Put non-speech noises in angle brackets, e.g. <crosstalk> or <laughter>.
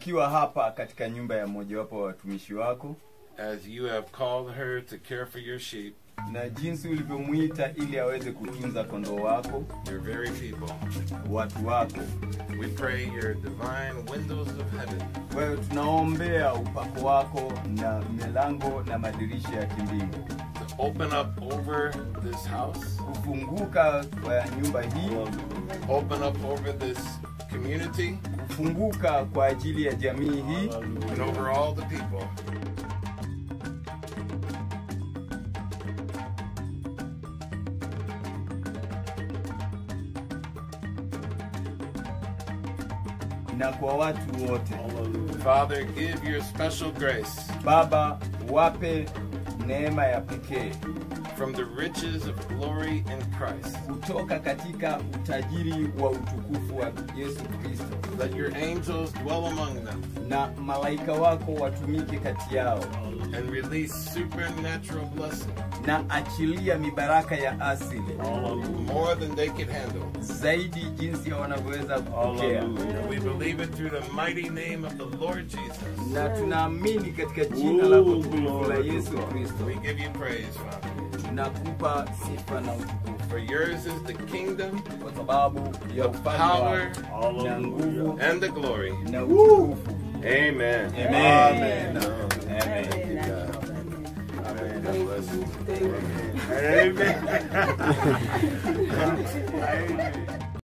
tukiwa hapa katika nyumba ya mmojawapo wa watumishi wako. As you have called her to care for your sheep, na jinsi ulivyomwita ili aweze kutunza kondoo wako. Your very people. watu wako. We pray your divine windows of heaven. Kwa hiyo tunaombea upako wako na milango na madirisha ya kimbingu. To open up over this house, kufunguka kwa nyumba hii. Open up over this community, kufunguka kwa ajili ya jamii hii. And over all the people. Na kwa watu wote. Father, give your special grace. Baba wape neema ya pekee from the riches of glory in Christ. kutoka katika utajiri wa utukufu wa yesu kristo. Let your angels dwell among them. Na malaika wako watumike kati yao. And release supernatural blessing. Na achilia mibaraka ya asili. More than they can handle. zaidi jinsi wanavyoweza kupokea. We believe it through the mighty name of the Lord Jesus. na tunaamini katika jina la utukufu la yesu kristo We give you praise, Father. tunakupa sifa na utukufu For yours is the kingdom kwa sababu ya The ufalme power wako na nguvu and the glory. na utukufu Amen. Amen. Amen. Amen. Amen. God bless you. Amen. Amen. <laughs> <laughs>